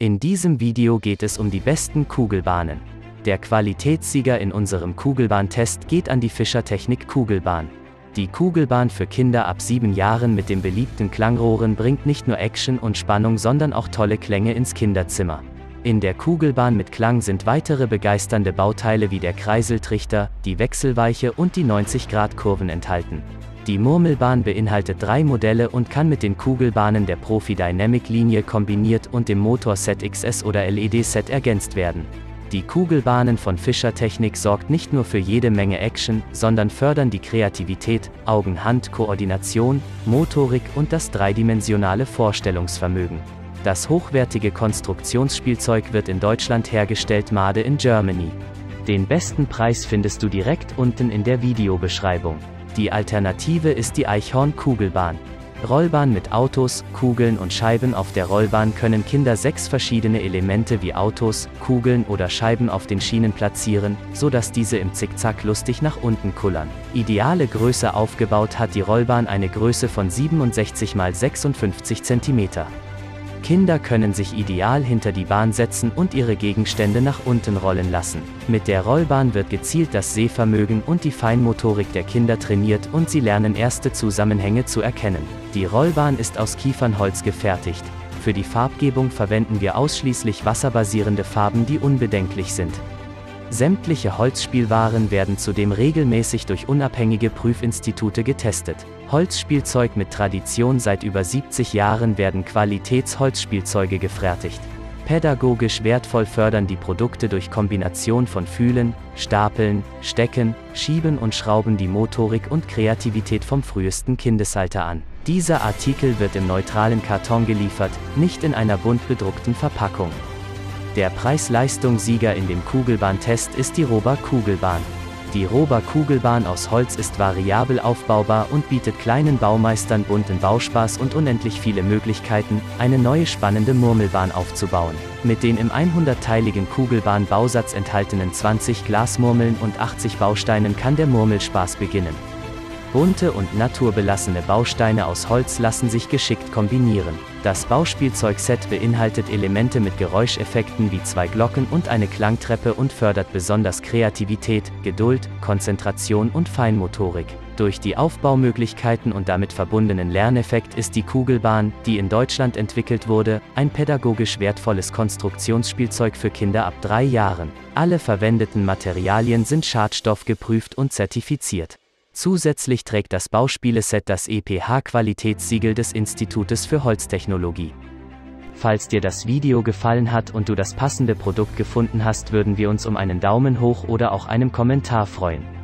In diesem Video geht es um die besten Kugelbahnen. Der Qualitätssieger in unserem Kugelbahntest geht an die Fischer-Technik Kugelbahn. Die Kugelbahn für Kinder ab 7 Jahren mit den beliebten Klangrohren bringt nicht nur Action und Spannung, sondern auch tolle Klänge ins Kinderzimmer. In der Kugelbahn mit Klang sind weitere begeisternde Bauteile wie der Kreiseltrichter, die Wechselweiche und die 90-Grad-Kurven enthalten. Die Murmelbahn beinhaltet drei Modelle und kann mit den Kugelbahnen der Profi Dynamic Linie kombiniert und dem Motorset XS oder LED-Set ergänzt werden. Die Kugelbahnen von Fischer Technik sorgt nicht nur für jede Menge Action, sondern fördern die Kreativität, Augen-Hand-Koordination, Motorik und das dreidimensionale Vorstellungsvermögen. Das hochwertige Konstruktionsspielzeug wird in Deutschland hergestellt Made in Germany. Den besten Preis findest du direkt unten in der Videobeschreibung. Die Alternative ist die Eichhorn-Kugelbahn. Rollbahn mit Autos, Kugeln und Scheiben Auf der Rollbahn können Kinder sechs verschiedene Elemente wie Autos, Kugeln oder Scheiben auf den Schienen platzieren, so dass diese im Zickzack lustig nach unten kullern. Ideale Größe aufgebaut hat die Rollbahn eine Größe von 67 x 56 cm. Kinder können sich ideal hinter die Bahn setzen und ihre Gegenstände nach unten rollen lassen. Mit der Rollbahn wird gezielt das Sehvermögen und die Feinmotorik der Kinder trainiert und sie lernen erste Zusammenhänge zu erkennen. Die Rollbahn ist aus Kiefernholz gefertigt. Für die Farbgebung verwenden wir ausschließlich wasserbasierende Farben, die unbedenklich sind. Sämtliche Holzspielwaren werden zudem regelmäßig durch unabhängige Prüfinstitute getestet. Holzspielzeug mit Tradition seit über 70 Jahren werden Qualitätsholzspielzeuge gefertigt. Pädagogisch wertvoll fördern die Produkte durch Kombination von Fühlen, Stapeln, Stecken, Schieben und Schrauben die Motorik und Kreativität vom frühesten Kindesalter an. Dieser Artikel wird im neutralen Karton geliefert, nicht in einer bunt bedruckten Verpackung. Der Preis-Leistung-Sieger in dem Kugelbahntest ist die Rober Kugelbahn. Die Rober Kugelbahn aus Holz ist variabel aufbaubar und bietet kleinen Baumeistern bunten Bauspaß und unendlich viele Möglichkeiten, eine neue spannende Murmelbahn aufzubauen. Mit den im 100-teiligen Kugelbahn-Bausatz enthaltenen 20 Glasmurmeln und 80 Bausteinen kann der Murmelspaß beginnen. Bunte und naturbelassene Bausteine aus Holz lassen sich geschickt kombinieren. Das Bauspielzeugset beinhaltet Elemente mit Geräuscheffekten wie zwei Glocken und eine Klangtreppe und fördert besonders Kreativität, Geduld, Konzentration und Feinmotorik. Durch die Aufbaumöglichkeiten und damit verbundenen Lerneffekt ist die Kugelbahn, die in Deutschland entwickelt wurde, ein pädagogisch wertvolles Konstruktionsspielzeug für Kinder ab drei Jahren. Alle verwendeten Materialien sind schadstoffgeprüft und zertifiziert. Zusätzlich trägt das Bauspieleset das EPH-Qualitätssiegel des Institutes für Holztechnologie. Falls dir das Video gefallen hat und du das passende Produkt gefunden hast, würden wir uns um einen Daumen hoch oder auch einem Kommentar freuen.